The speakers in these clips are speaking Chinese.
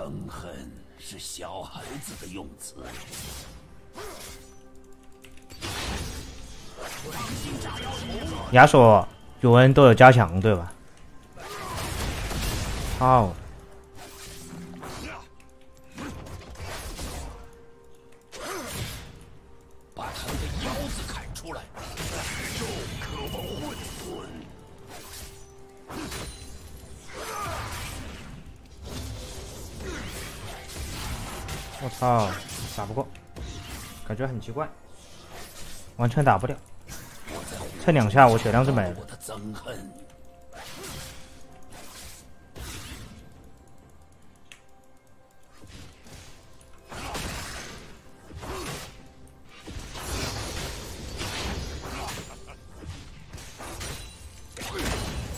憎恨是小孩子的用词。亚索、永恩都有加强，对吧？好。我操，打不过，感觉很奇怪，完全打不了。蹭两下，我血量就没了。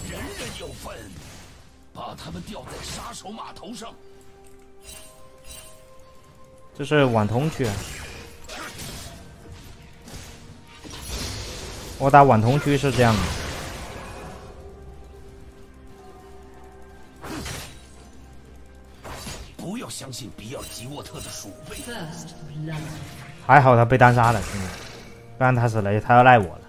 人人有份，把他们吊在杀手码头上。这是网通区啊。我打网通区是这样的。不要相信比尔吉沃特的鼠辈。还好他被单杀了，兄弟，不然他死了，他要赖我了。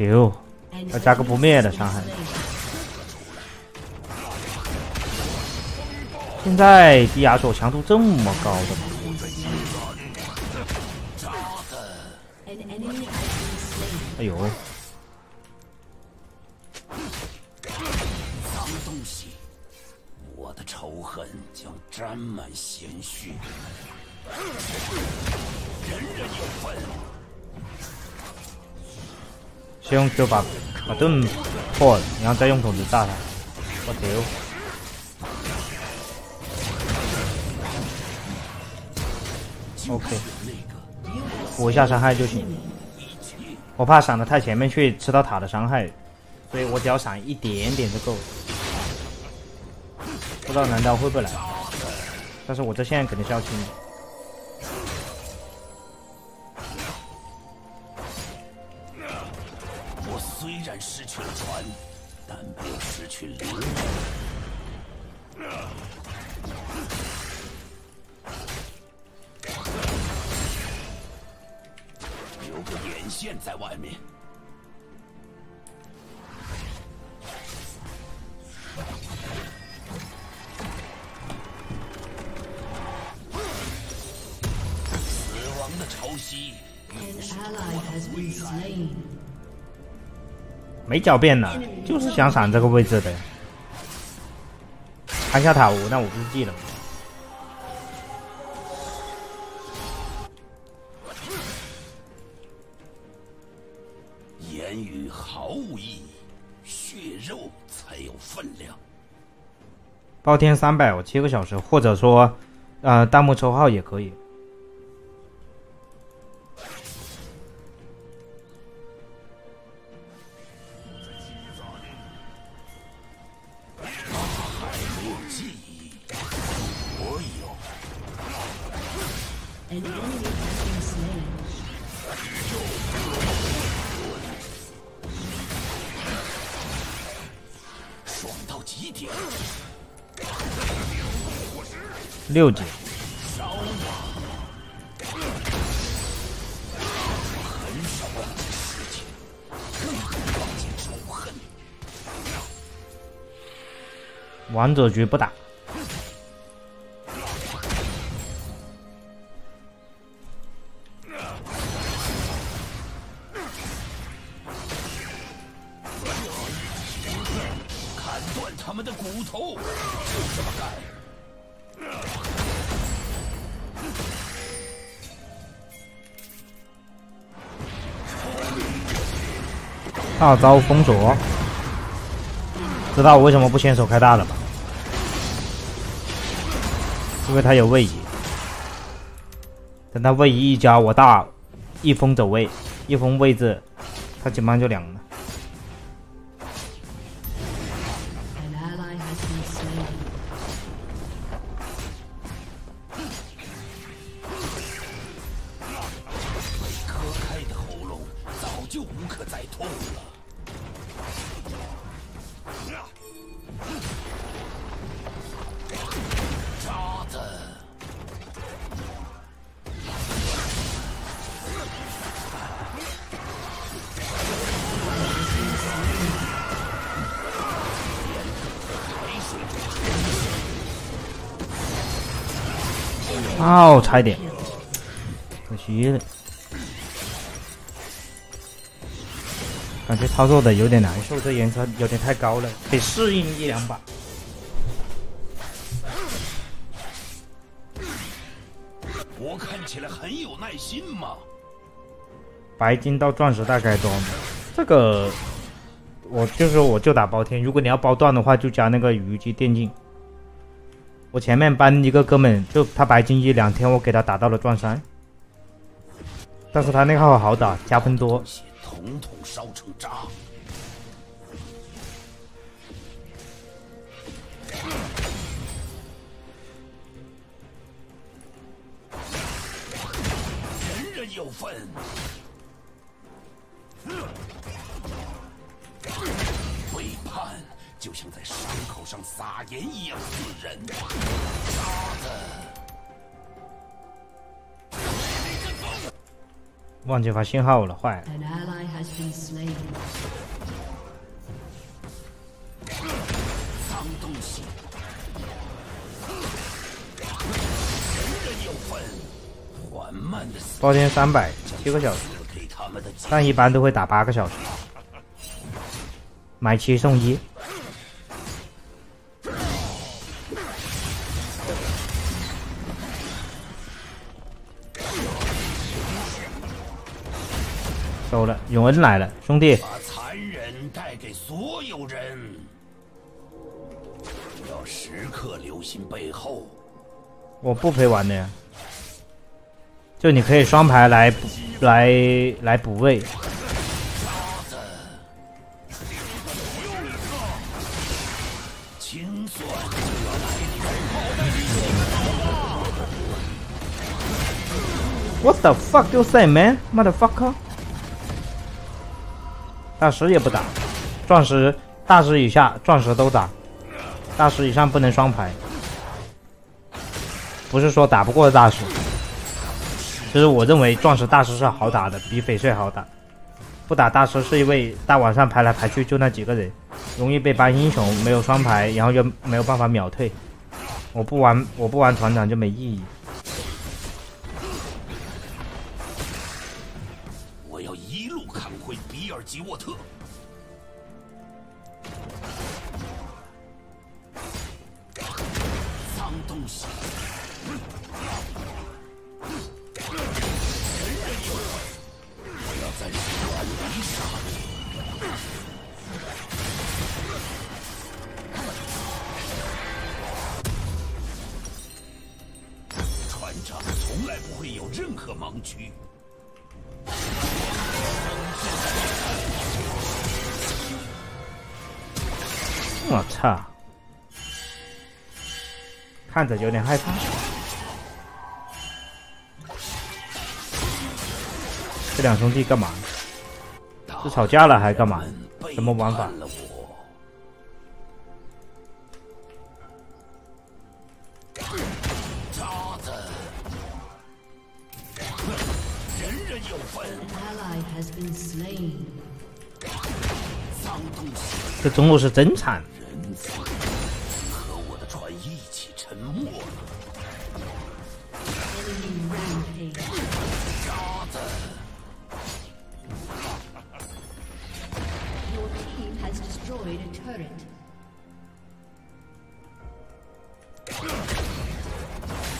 丢，要加个不灭的伤害。现在迪亚索强度这么高的吗？哎呦！脏东西，我的仇恨将沾满鲜血。人人有份。先用 Q 把把盾破了，然后再用筒子炸他。我丢！OK，补一下伤害就行。我怕闪的太前面去吃到塔的伤害，所以我只要闪一点点就够了。不知道男刀会不会来，但是我这线肯定是要清的。虽然失去了船，但没有失去灵留个眼线在外面。没狡辩呢，就是想闪这个位置的。看下塔，那我不是记了吗？言语毫无意义，血肉才有分量。包天三百，我七个小时，或者说，呃，弹幕抽号也可以。六级，王者局不打。大招封锁，知道我为什么不先手开大了吧？因为他有位移。等他位移一交，我大一封走位，一封位置，他基本上就凉了。哦，差一点，可惜了。感觉操作的有点难受，这颜色有点太高了，得适应一两把。我看起来很有耐心嘛。白金到钻石大概多少？这个我就是我就打包天，如果你要包段的话，就加那个虞姬电竞。我前面搬一个哥们，就他白金一两天，我给他打到了钻三，但是他那个号好打，加分多。统统烧成渣。人人有份。就像在伤口上撒盐一样刺人。渣子。忘记发信号了，坏了。脏东西，人人有份。缓慢的死包天三百七个小时，但一般都会打八个小时，买七送一。收了，永恩来了，兄弟，把残忍带给所有人。要时刻留心背后。我不陪玩的呀，就你可以双排来补来来补位，What the fuck you say, man? Motherfucker！大师也不打，钻石、大师以下、钻石都打，大师以上不能双排。不是说打不过大师，其实我认为钻石大师是好打的，比翡翠好打。不打大师是因为大晚上排来排去就那几个人，容易被搬英雄，没有双排，然后又没有办法秒退。我不玩，我不玩团长就没意义。任何盲区。我操！看着有点害怕。这两兄弟干嘛？是吵架了还是干嘛？什么玩法这中路是真惨，人和我的船一起沉没了。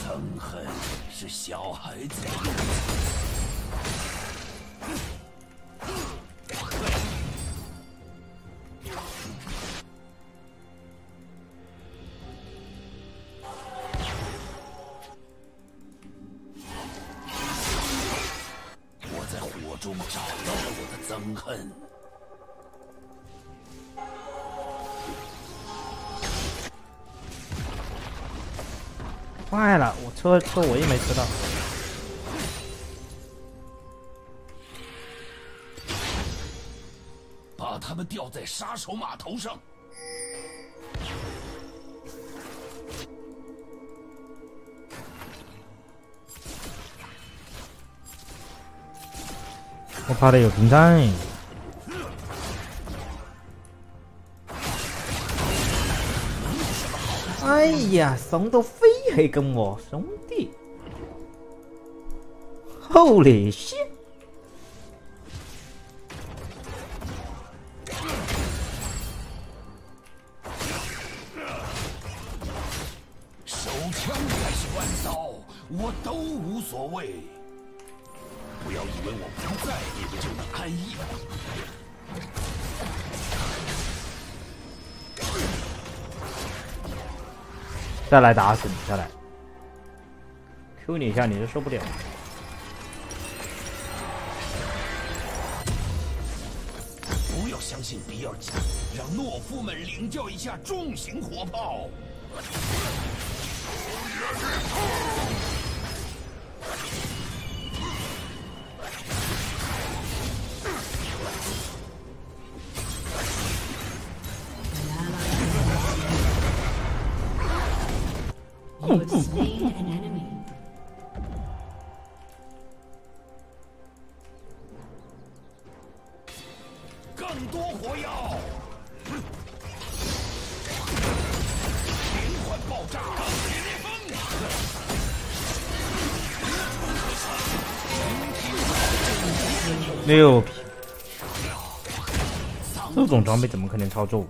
憎恨是小孩子。恨。坏了，我车车我也没吃到。把他们吊在杀手码头上。我怕的有屏障。哎呀怂都飞还跟我兄弟厚脸皮再来打死你，再来，Q 你一下你就受不了。不要相信比尔吉，让懦夫们领教一下重型火炮。六匹，这种装备怎么可能操作？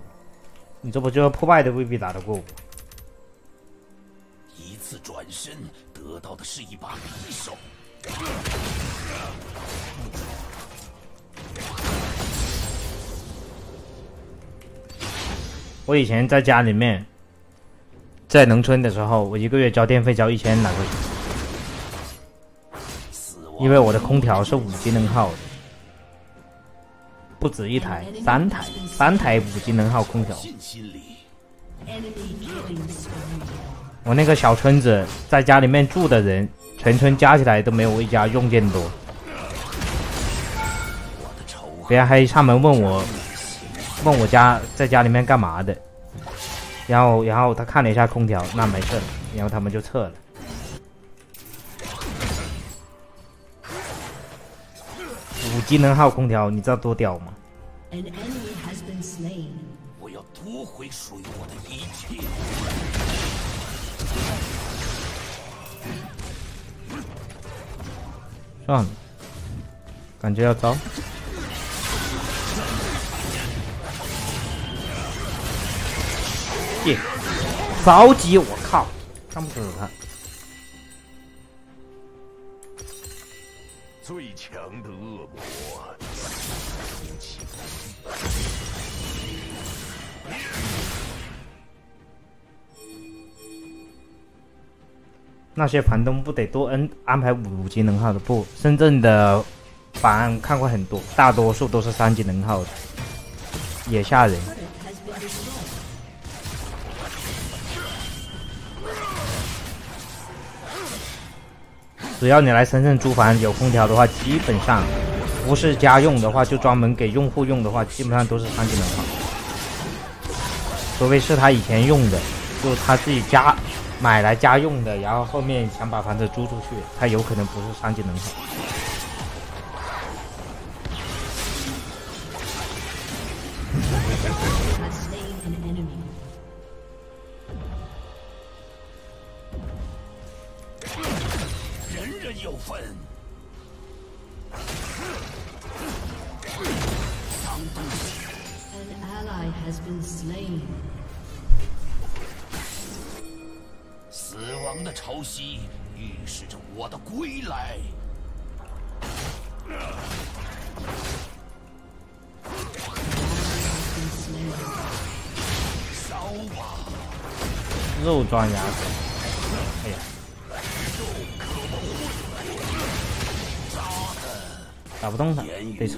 你这不就破败的未必打得过我？一次转身得到的是一把匕首。我以前在家里面，在农村的时候，我一个月交电费交一千来块因为我的空调是五级能耗的，不止一台，三台，三台五级能耗空调。我那个小村子，在家里面住的人，全村加起来都没有我一家用电多。别人还上门问我，问我家在家里面干嘛的，然后然后他看了一下空调，那没事，然后他们就撤了。五级能耗空调，你知道多屌吗？An enemy has been slain. 我要夺回属于我的一切。算了，感觉要糟。耶，着急！我靠，看不死他。最强的恶魔，那些房东不得多安安排五五级能耗的不？深圳的房案看过很多，大多数都是三级能耗的，也吓人。只要你来深圳租房有空调的话，基本上不是家用的话，就专门给用户用的话，基本上都是三级能耗。除非是他以前用的，就他自己家买来家用的，然后后面想把房子租出去，他有可能不是三级能耗。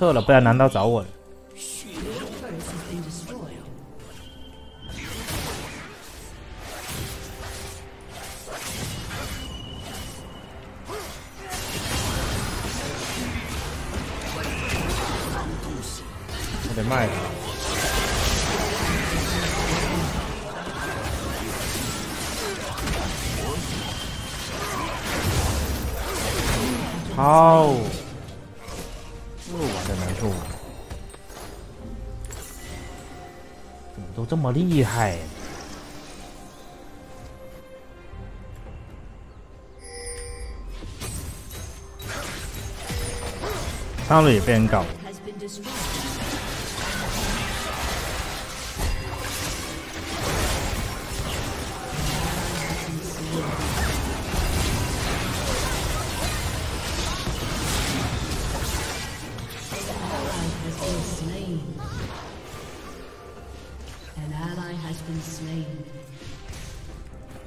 饿了不然难道找我好、oh. 我得卖了好这么厉害？上路也被人搞，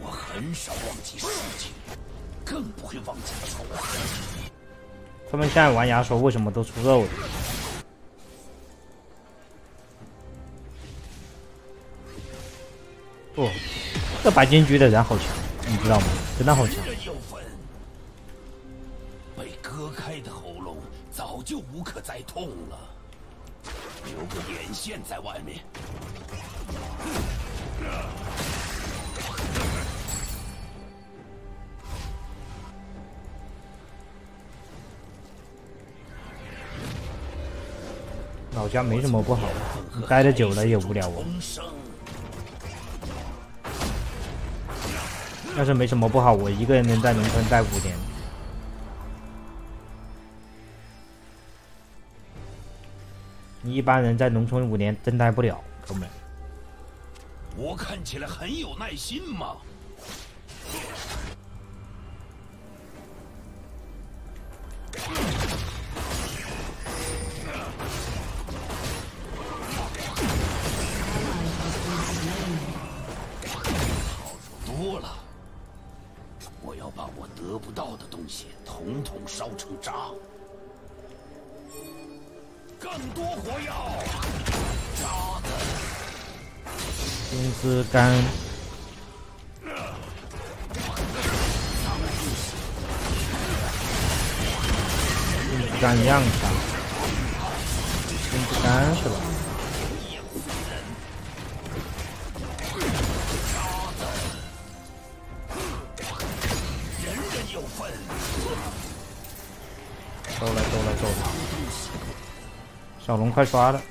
我很少忘记事情，更不会忘记仇恨。他们现在玩牙手为什么都出肉了？不，这白金局的人好强，你知道吗？真的好强。割开的喉咙早就无可再痛了，留个眼线在外面。老家没什么不好，你待的久了也无聊哦。要是没什么不好，我一个人能在农村待五年。你一般人在农村五年真待不了，哥们。我看起来很有耐心吗？金丝干，金丝干一样强，金丝干是吧？人人有份。走了走了走了，小龙快刷了。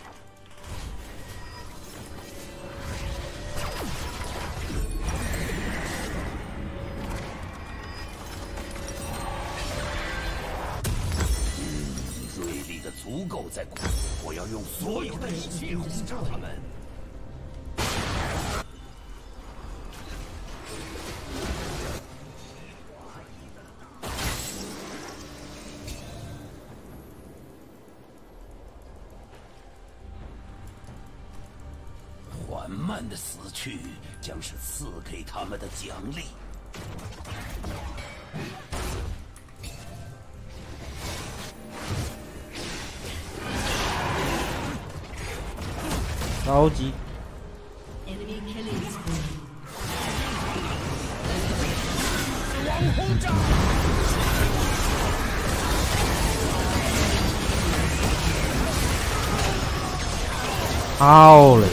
好嘞，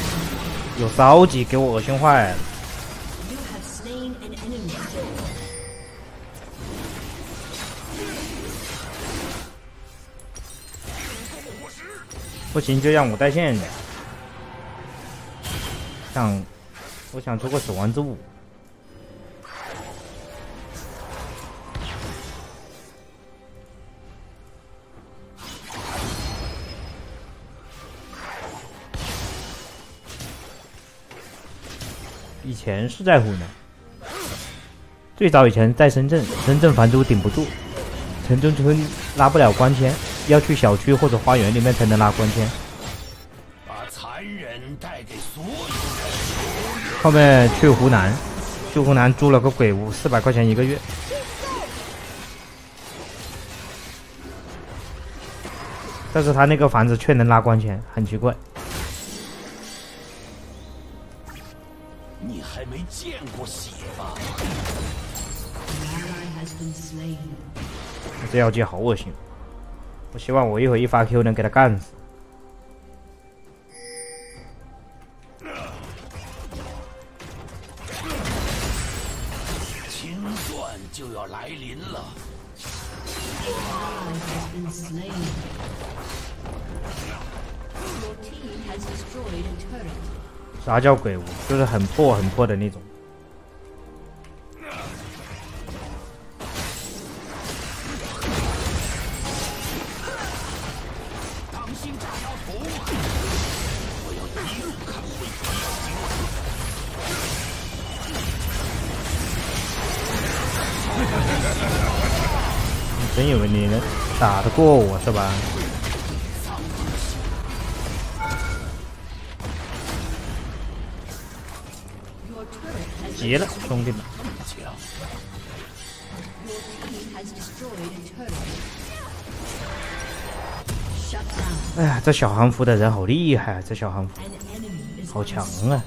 有着急给我恶心坏了。不行就让我带线的。想，我想出个死亡之舞。前是在湖南，最早以前在深圳，深圳房租顶不住，城中村拉不了光纤，要去小区或者花园里面才能拉光纤。把残忍带给所有人。后面去湖南，去湖南租了个鬼屋，四百块钱一个月。但是他那个房子却能拉光纤，很奇怪。没见过血吧？An ally has been slain. 这妖姬好恶心，我希望我一会一发 Q 能给他干死。啥叫鬼屋？就是很破很破的那种。当心炸药桶！我要一路看会你真以为你能打得过我是吧？急了，兄弟们。哎呀，这小韩服的人好厉害啊，这小韩服好强啊。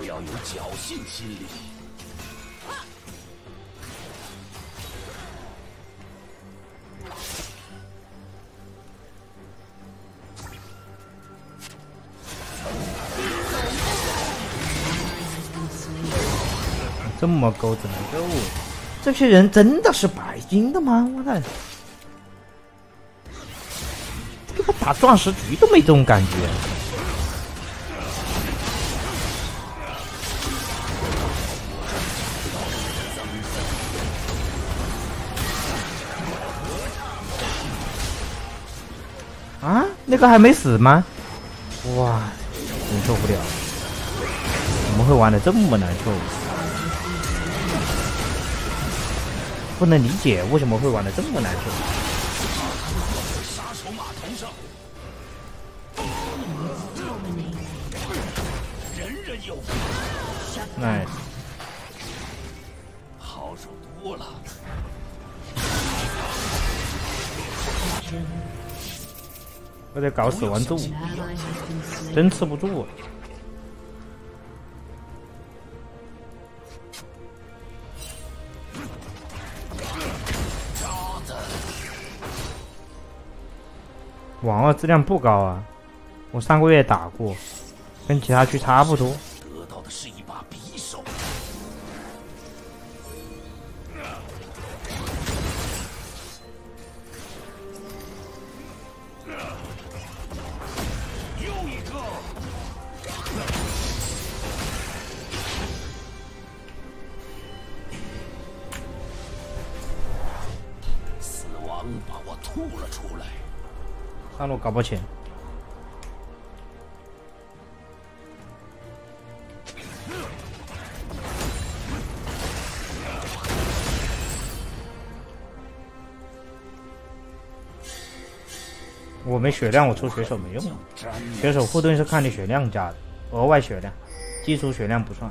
不要有侥幸心理。这么高怎么救我？这些人真的是白金的吗？我操，这个打钻石局都没这种感觉。个还没死吗？哇，忍受不了，怎么会玩的这么难受？不能理解为什么会玩的这么难受。杀手码头上，人人有份，Shut 哎好手多了。我得搞死亡咒，An ally has been slain. 真吃不住啊！网络质量不高啊，我上个月打过，跟其他区差不多。把我吐了出来。上路搞不起，我没血量，我出血手没用。沾血手护盾是看你血量加的，额外血量，基础血量不算。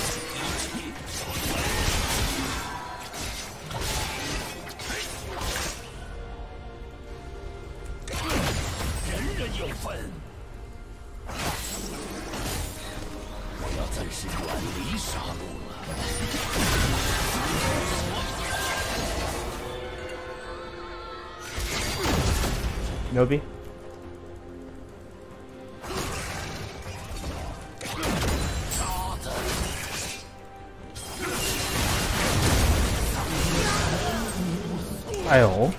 牛逼！哎呦！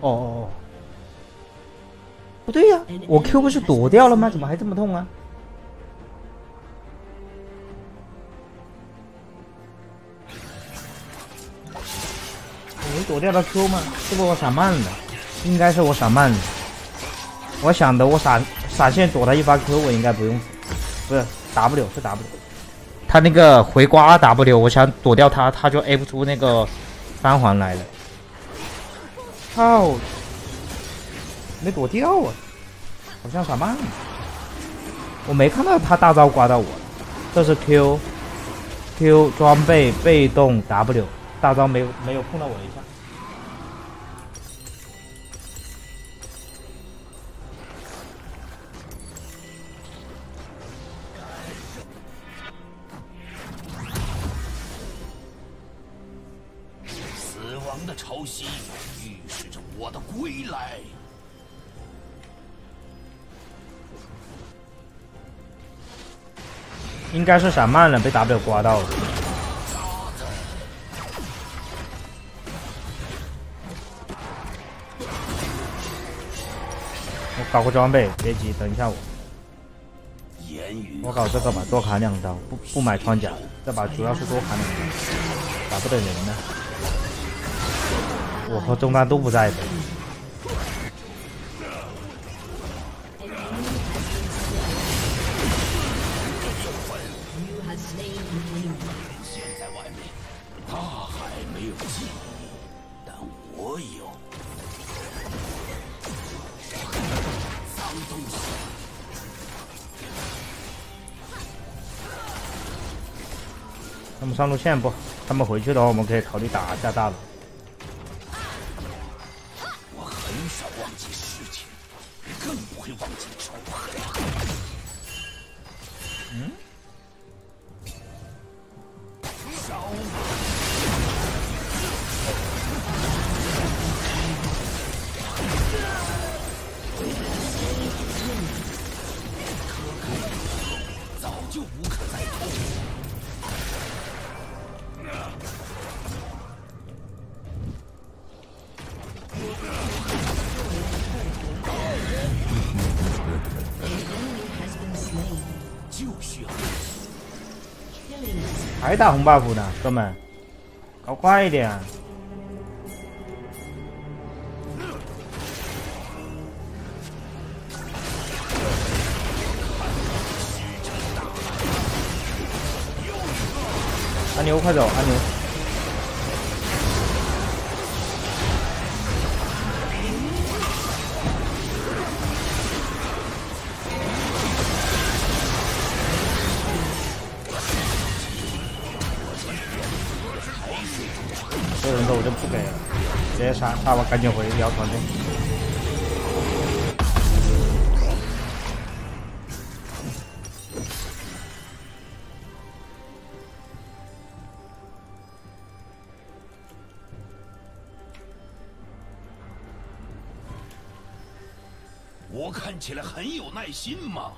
哦哦哦！不对呀、我 Q 不是躲掉了吗？怎么还这么痛啊？我掉他 Q 吗？是不是我闪慢了？应该是我闪慢了。我想的，我闪闪现躲他一发 Q，我应该不用死，不是 W 是 W。他那个回刮 W，我想躲掉他，他就 A 不出那个三环来了。操！没躲掉啊，好像闪慢了。我没看到他大招刮到我，这是 Q Q 装备被动 W 大招没有没有碰到我一下。应该是闪慢了，被 W 刮到了。我搞个装备，别急，等一下我。我搞这个吧，多砍两刀，不不买穿甲，这把主要是多砍两刀，打不得人呢。我和中单都不在的，上路线不，他们回去的话，我们可以考虑打下大龙。还打红 buff 呢，哥们，搞快一点！阿牛，快走，阿牛！这人头我就不给了，直接杀杀吧，赶紧回摇团队。我看起来很有耐心吗？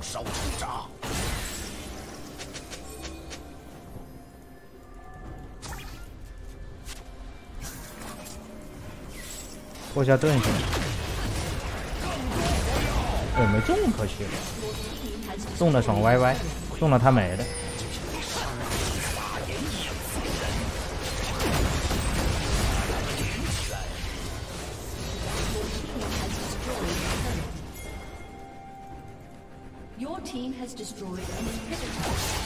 烧成渣。拖下盾先。我没中，可惜了，Team has 中了爽歪歪，中了他没了。Has destroyed an inhibitor.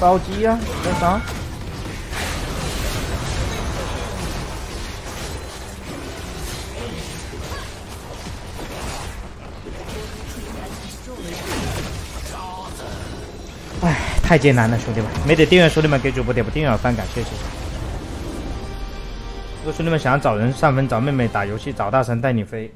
着急呀，干太艰难了，兄弟们，没得订阅，兄弟们给主播点个订阅翻感谢谢谢。如果兄弟们想要找人上分找妹妹打游戏找大神带你飞，